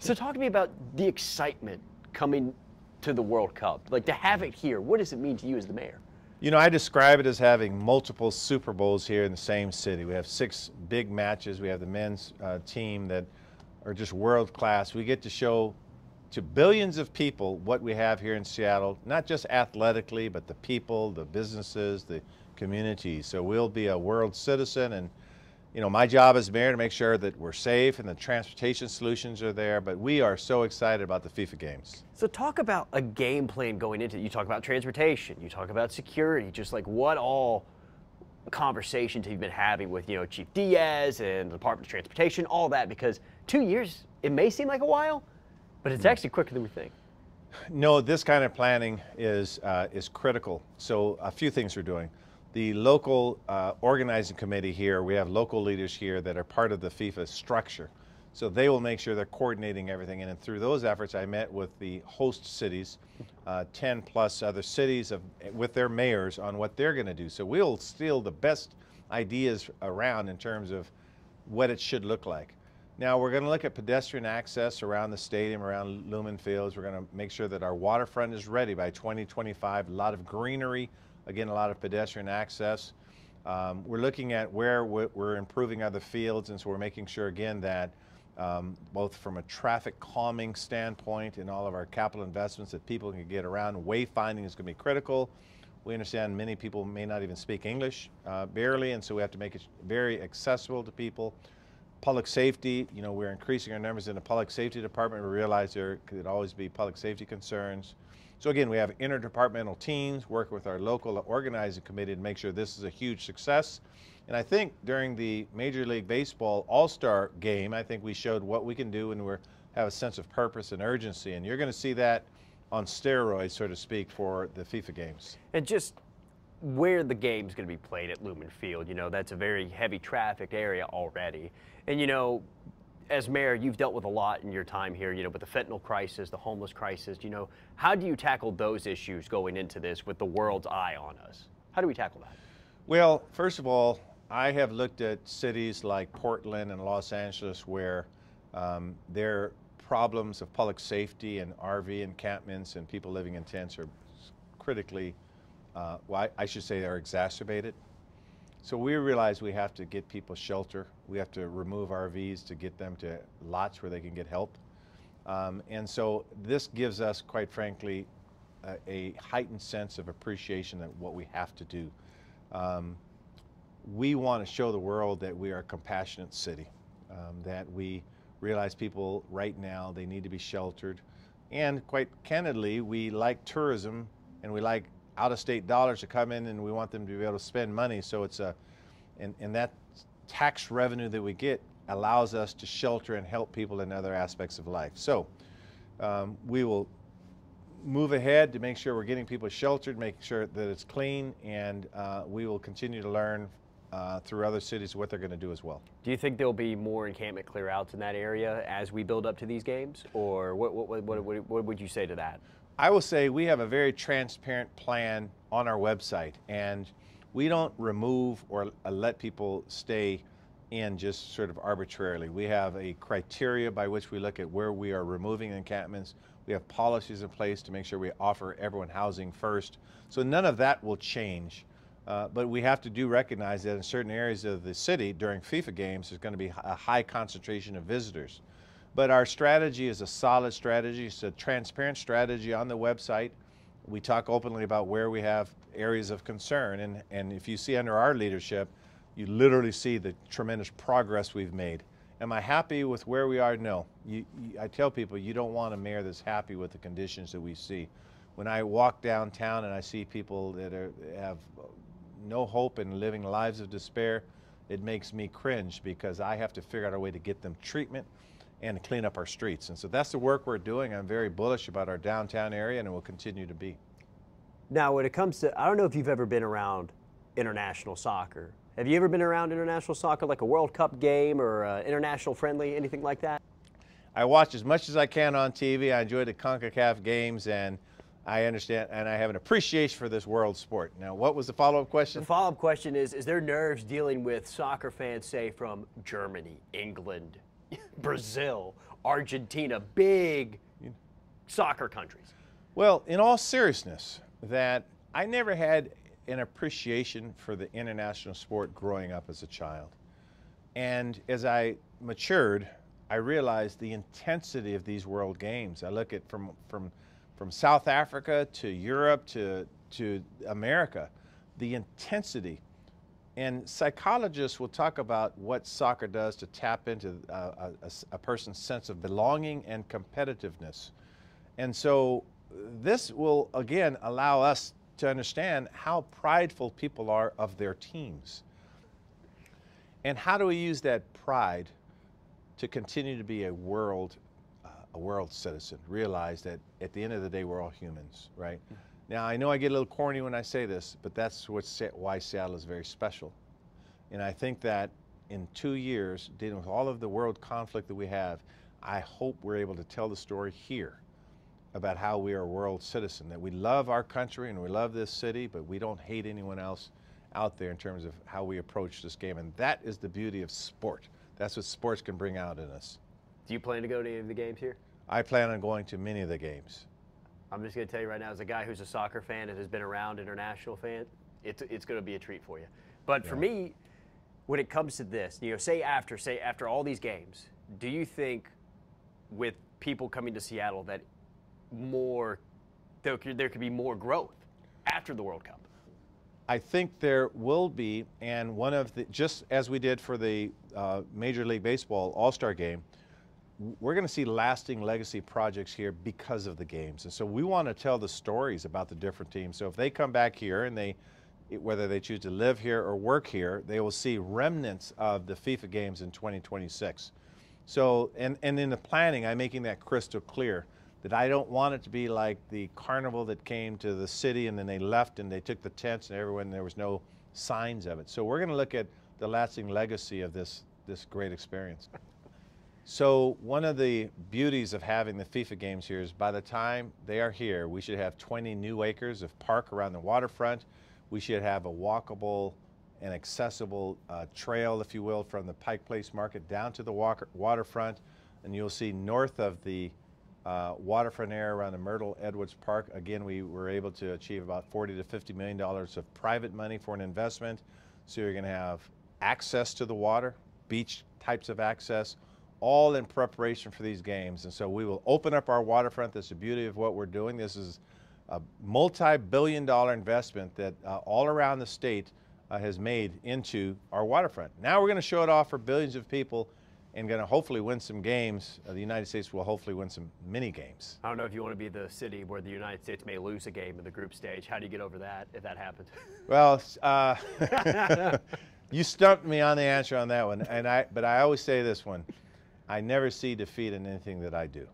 So talk to me about the excitement coming to the World Cup. Like to have it here, what does it mean to you as the mayor? You know, I describe it as having multiple Super Bowls here in the same city. We have six big matches. We have the men's uh, team that are just world class. We get to show to billions of people what we have here in Seattle, not just athletically, but the people, the businesses, the communities. So we'll be a world citizen and you know, my job as mayor to make sure that we're safe and the transportation solutions are there, but we are so excited about the FIFA games. So talk about a game plan going into it. You talk about transportation, you talk about security, just like what all conversations you've been having with, you know, Chief Diaz and the Department of Transportation, all that, because two years, it may seem like a while, but it's hmm. actually quicker than we think. No, this kind of planning is, uh, is critical. So a few things we're doing the local uh, organizing committee here, we have local leaders here that are part of the FIFA structure. So they will make sure they're coordinating everything. And through those efforts, I met with the host cities, uh, 10 plus other cities of, with their mayors on what they're going to do. So we'll steal the best ideas around in terms of what it should look like. Now we're going to look at pedestrian access around the stadium, around Lumen Fields. We're going to make sure that our waterfront is ready by 2025. A lot of greenery Again, a lot of pedestrian access. Um, we're looking at where we're improving other fields, and so we're making sure again that um, both from a traffic calming standpoint and all of our capital investments that people can get around. Wayfinding is going to be critical. We understand many people may not even speak English uh, barely, and so we have to make it very accessible to people. Public safety, you know, we're increasing our numbers in the public safety department. We realize there could always be public safety concerns. So again, we have interdepartmental teams work with our local organizing committee to make sure this is a huge success. And I think during the Major League Baseball All-Star game, I think we showed what we can do when we have a sense of purpose and urgency. And you're going to see that on steroids, so to speak, for the FIFA games. And just where the game's going to be played at Lumen Field, you know, that's a very heavy trafficked area already. And, you know, as mayor, you've dealt with a lot in your time here, you know, with the fentanyl crisis, the homeless crisis, you know, how do you tackle those issues going into this with the world's eye on us? How do we tackle that? Well, first of all, I have looked at cities like Portland and Los Angeles where um, their problems of public safety and RV encampments and people living in tents are critically, uh, well, I, should say, are exacerbated. So we realize we have to get people shelter. We have to remove RVs to get them to lots where they can get help. Um, and so this gives us, quite frankly, a, a, heightened sense of appreciation of what we have to do. Um, we want to show the world that we are a compassionate city, um, that we realize people right now, they need to be sheltered. And quite candidly, we like tourism and we like out-of-state dollars to come in and we want them to be able to spend money. So it's a, and, and that tax revenue that we get allows us to shelter and help people in other aspects of life. So um, we will move ahead to make sure we're getting people sheltered, making sure that it's clean, and uh, we will continue to learn uh, through other cities what they're going to do as well. Do you think there'll be more encampment clearouts in that area as we build up to these games, or what, what, what, what, what would you say to that? I will say we have a very transparent plan on our website, and we don't remove or uh, let people stay in just sort of arbitrarily. We have a criteria by which we look at where we are removing encampments. We have policies in place to make sure we offer everyone housing first. So none of that will change. Uh, but we have to do recognize that in certain areas of the city during FIFA games, there's going to be a high concentration of visitors. But our strategy is a solid strategy. It's a transparent strategy on the website. We talk openly about where we have areas of concern. And, and if you see under our leadership, you literally see the tremendous progress we've made. Am I happy with where we are? No. You, you, I tell people you don't want a mayor that's happy with the conditions that we see. When I walk downtown and I see people that are, have no hope and living lives of despair, it makes me cringe because I have to figure out a way to get them treatment and clean up our streets. And so that's the work we're doing. I'm very bullish about our downtown area and it will continue to be. Now, when it comes to, I don't know if you've ever been around international soccer. Have you ever been around international soccer, like a World Cup game or uh, international friendly, anything like that? I watch as much as I can on TV. I enjoy the CONCACAF games and I understand and I have an appreciation for this world sport. Now, what was the follow-up question? The follow-up question is, is there nerves dealing with soccer fans, say, from Germany, England, Brazil, Argentina, big soccer countries. Well, in all seriousness, that I never had an appreciation for the international sport growing up as a child. And as I matured, I realized the intensity of these world games. I look at from from from South Africa to Europe to to America, the intensity. And psychologists will talk about what soccer does to tap into uh, a, a, person's sense of belonging and competitiveness. And so this will again allow us to understand how prideful people are of their teams. And how do we use that pride to continue to be a world, uh, a world citizen? Realize that at the end of the day, we're all humans, right? Mm-hmm. Now, I know I get a little corny when I say this, but that's what's, why Seattle is very special. And I think that in two years, dealing with all of the world conflict that we have, I hope we're able to tell the story here about how we are a world citizen, that we love our country and we love this city, but we don't hate anyone else out there in terms of how we approach this game. And that is the beauty of sport. That's what sports can bring out in us. Do you plan to go to any of the games here? I plan on going to many of the games. I'm just going to tell you right now, as a guy who's a soccer fan and has been around international fan, it's, it's going to be a treat for you. But yeah. for me, when it comes to this, you know, say after, say after all these games, do you think with people coming to Seattle that more, there could, there could be more growth after the World Cup? I think there will be, and one of the, just as we did for the uh, Major League Baseball All Star game, we're going to see lasting legacy projects here because of the games. And so we want to tell the stories about the different teams. So if they come back here and they, whether they choose to live here or work here, they will see remnants of the FIFA games in 2026. So, and, and in the planning, I'm making that crystal clear that I don't want it to be like the carnival that came to the city and then they left and they took the tents and everyone, there was no signs of it. So we're going to look at the lasting legacy of this, this great experience. So one of the beauties of having the FIFA games here is by the time they are here, we should have 20 new acres of park around the waterfront. We should have a walkable and accessible uh, trail, if you will, from the Pike Place Market down to the waterfront. And you'll see north of the uh, waterfront area around the Myrtle Edwards Park. Again, we were able to achieve about 40 to 50 million dollars of private money for an investment. So you're going to have access to the water, beach types of access, all in preparation for these games. And so we will open up our waterfront. That's the beauty of what we're doing. This is a multi-billion dollar investment that uh, all around the state uh, has made into our waterfront. Now we're going to show it off for billions of people and going to hopefully win some games. Uh, the United States will hopefully win some mini games. I don't know if you want to be the city where the United States may lose a game in the group stage. How do you get over that if that happens? Well, uh, you stumped me on the answer on that one, and I. But I always say this one: I never see defeat in anything that I do.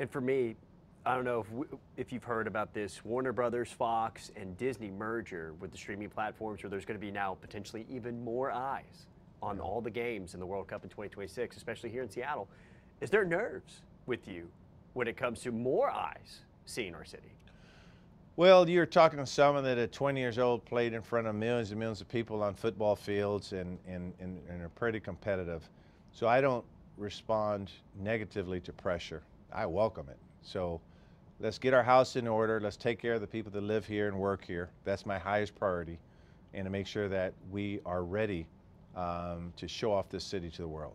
And for me, I don't know if, we, if you've heard about this Warner Brothers, Fox, and Disney merger with the streaming platforms, where there's going to be now potentially even more eyes on all the games in the World Cup in 2026, especially here in Seattle. Is there nerves with you when it comes to more eyes seeing our city? Well, you're talking to someone that at 20 years old played in front of millions and millions of people on football fields and, and, and, and are pretty competitive. So I don't respond negatively to pressure. I welcome it. So let's get our house in order. Let's take care of the people that live here and work here. That's my highest priority. And to make sure that we are ready um, to show off this city to the world.